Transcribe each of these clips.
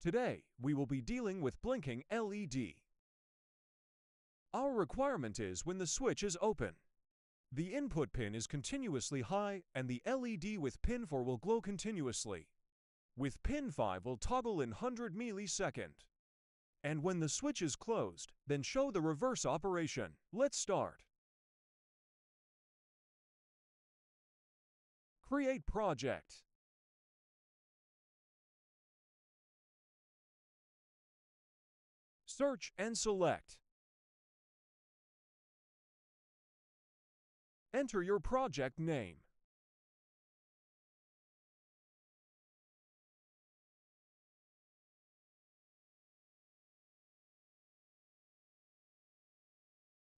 Today, we will be dealing with blinking LED. Our requirement is when the switch is open. The input pin is continuously high and the LED with pin 4 will glow continuously. With pin 5 will toggle in 100 millisecond. And when the switch is closed, then show the reverse operation. Let's start. Create project. Search and select. Enter your project name.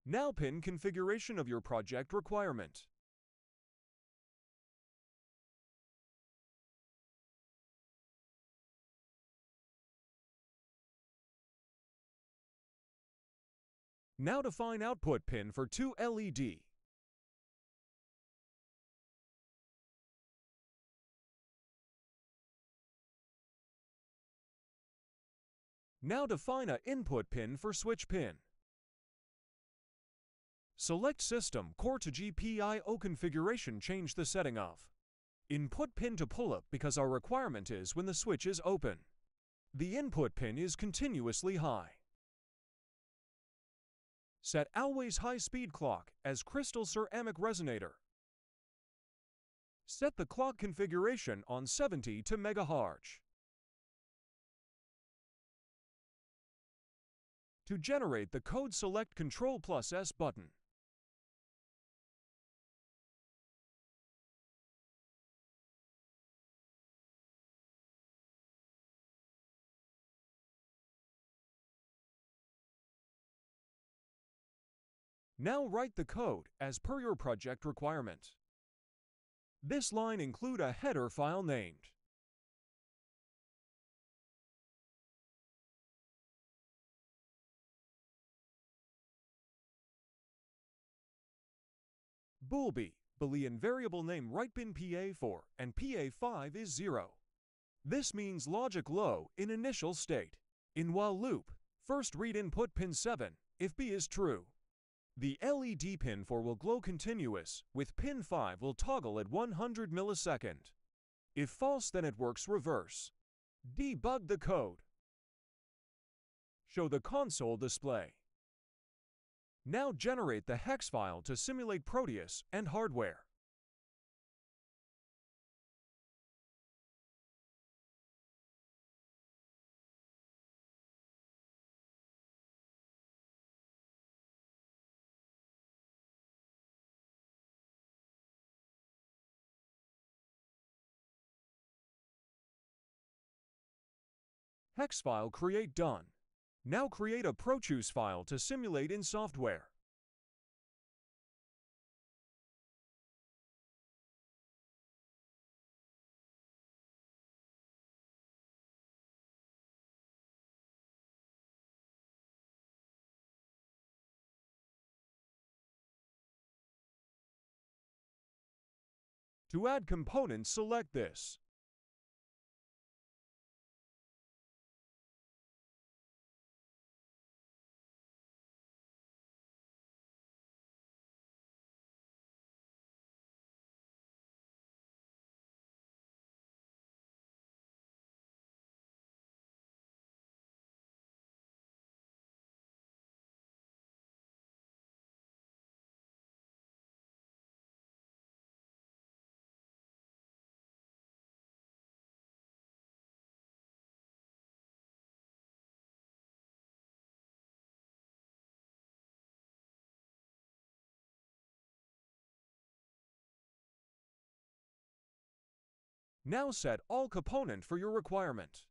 Now pin configuration of your project requirement. Now define output pin for 2 LED. Now define a input pin for switch pin. Select System Core to GPIO configuration change the setting of Input pin to pull-up because our requirement is when the switch is open. The input pin is continuously high. Set always high speed clock as crystal ceramic resonator. Set the clock configuration on 70 to MHz. To generate the code select Ctrl plus S button. Now write the code as per your project requirement. This line include a header file named boolb, boolean variable name write bin PA4 and PA5 is 0. This means logic low in initial state. In while loop, first read input pin 7 if B is true. The LED pin 4 will glow continuous, with pin 5 will toggle at 100 millisecond. If false then it works reverse. Debug the code. Show the console display. Now generate the hex file to simulate Proteus and hardware. Hex file create done. Now create a Proteus file to simulate in software. To add components, select this. Now set all component for your requirement.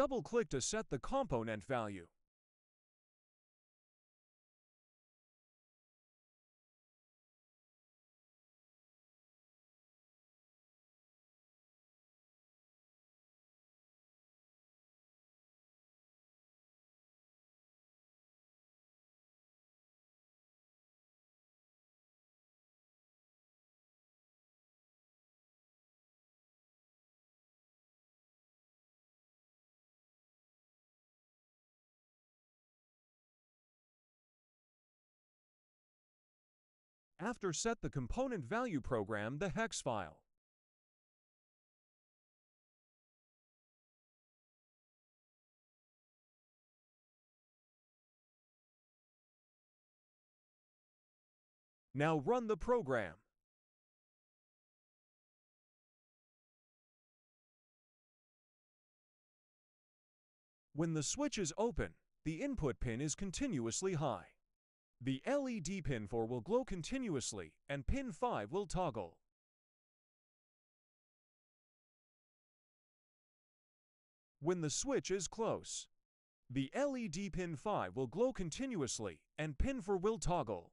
Double-click to set the component value. After set the component value program the hex file. Now run the program. When the switch is open, the input pin is continuously high. The LED pin 4 will glow continuously and pin 5 will toggle. When the switch is close, the LED pin 5 will glow continuously and pin 4 will toggle.